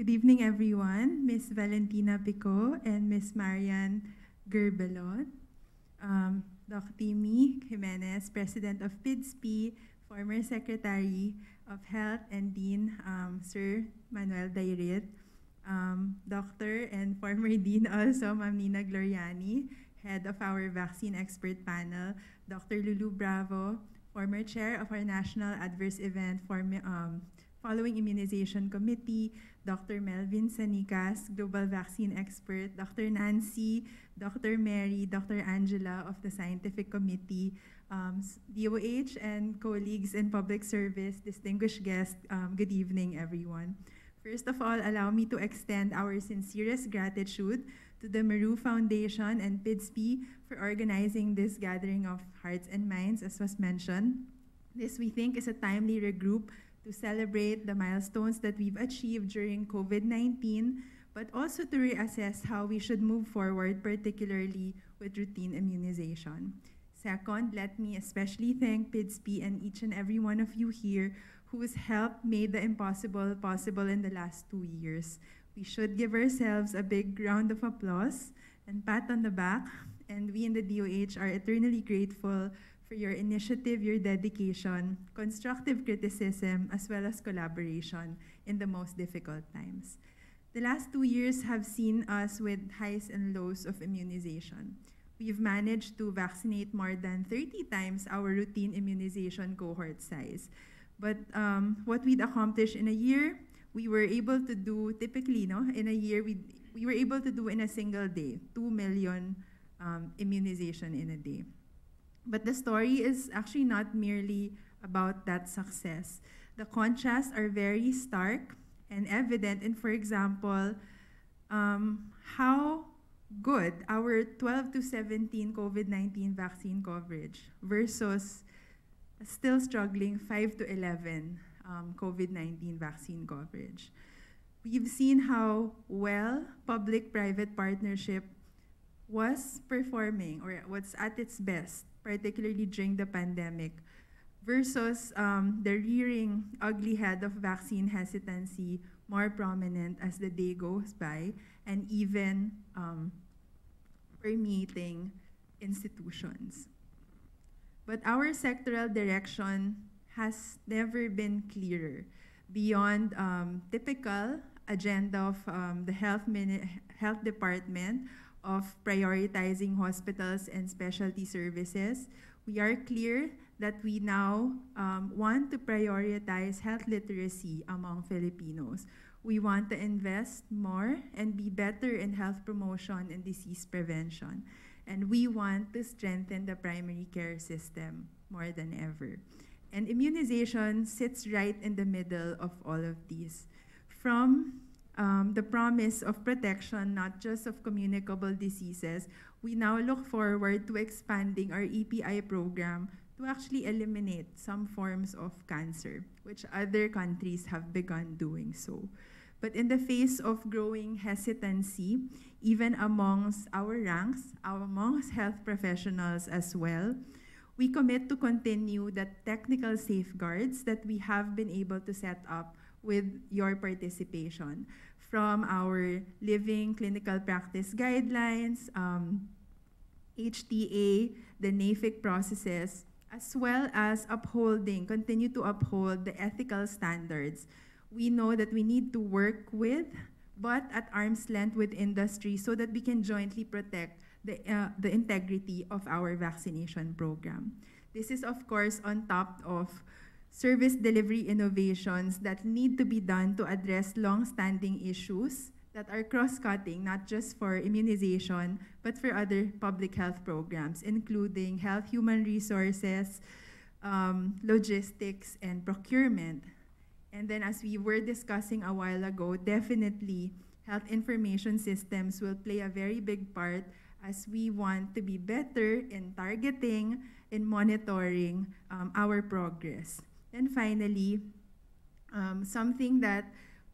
Good evening, everyone. Miss Valentina Picot and Miss Marian Gerbelot. Um, Doc Timmy Jimenez, President of PIDSP, former Secretary of Health and Dean, um, Sir Manuel Dayrit, um, Doctor and former Dean also, Ma'am Nina Gloriani, Head of our Vaccine Expert Panel, Dr. Lulu Bravo, former Chair of our National Adverse Event Form, um, Following Immunization Committee, Dr. Melvin Sanicas, Global Vaccine Expert, Dr. Nancy, Dr. Mary, Dr. Angela of the Scientific Committee, um, DOH and colleagues in public service, distinguished guests, um, good evening everyone. First of all, allow me to extend our sincerest gratitude to the Mérieux Foundation and PIDSP for organizing this gathering of hearts and minds, as was mentioned. This, we think, is a timely regroup to celebrate the milestones that we've achieved during COVID-19, but also to reassess how we should move forward, particularly with routine immunization. Second, let me especially thank PIDSP and each and every one of you here whose help made the impossible possible in the last two years. We should give ourselves a big round of applause and pat on the back, and we in the DOH are eternally grateful for your initiative, your dedication, constructive criticism, as well as collaboration in the most difficult times. The last two years have seen us with highs and lows of immunization. We've managed to vaccinate more than 30 times our routine immunization cohort size. But um, what we'd accomplished in a year, we were able to do typically, no, in a year, we, we were able to do in a single day, 2 million um, immunization in a day. But the story is actually not merely about that success. The contrasts are very stark and evident in, for example, um, how good our 12 to 17 COVID-19 vaccine coverage versus still struggling 5 to 11 um, COVID-19 vaccine coverage. We've seen how well public-private partnership was performing or was at its best particularly during the pandemic, versus um, the rearing ugly head of vaccine hesitancy more prominent as the day goes by and even um, permeating institutions. But our sectoral direction has never been clearer beyond um, typical agenda of um, the health, health department of prioritizing hospitals and specialty services, we are clear that we now um, want to prioritize health literacy among Filipinos. We want to invest more and be better in health promotion and disease prevention. And we want to strengthen the primary care system more than ever. And immunization sits right in the middle of all of these. From um, the promise of protection, not just of communicable diseases, we now look forward to expanding our EPI program to actually eliminate some forms of cancer, which other countries have begun doing so. But in the face of growing hesitancy, even amongst our ranks, amongst health professionals as well, we commit to continue the technical safeguards that we have been able to set up with your participation from our living clinical practice guidelines, um, HTA, the NAFIC processes, as well as upholding, continue to uphold the ethical standards. We know that we need to work with, but at arm's length with industry so that we can jointly protect the, uh, the integrity of our vaccination program. This is, of course, on top of service delivery innovations that need to be done to address long-standing issues that are cross-cutting, not just for immunization, but for other public health programs, including health human resources, um, logistics, and procurement. And then as we were discussing a while ago, definitely health information systems will play a very big part as we want to be better in targeting and monitoring um, our progress. And finally, um, something that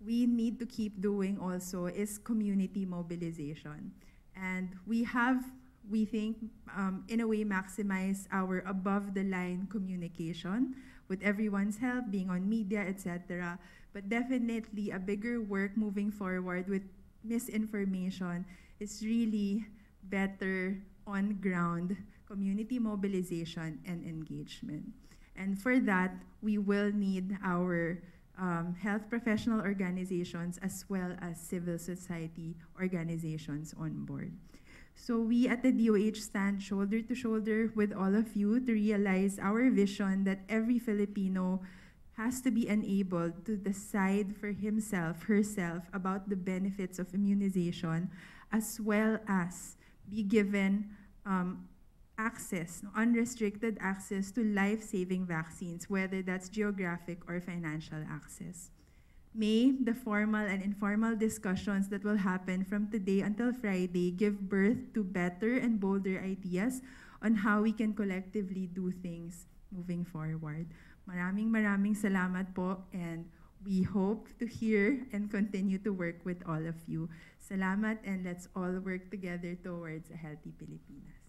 we need to keep doing also is community mobilization. And we have, we think, um, in a way maximize our above the line communication with everyone's help, being on media, etc. But definitely a bigger work moving forward with misinformation is really better on ground community mobilization and engagement. And for that, we will need our um, health professional organizations as well as civil society organizations on board. So we at the DOH stand shoulder to shoulder with all of you to realize our vision that every Filipino has to be enabled to decide for himself, herself, about the benefits of immunization, as well as be given um, access, unrestricted access to life-saving vaccines, whether that's geographic or financial access. May the formal and informal discussions that will happen from today until Friday give birth to better and bolder ideas on how we can collectively do things moving forward. Maraming maraming salamat po and we hope to hear and continue to work with all of you. Salamat and let's all work together towards a healthy Pilipinas.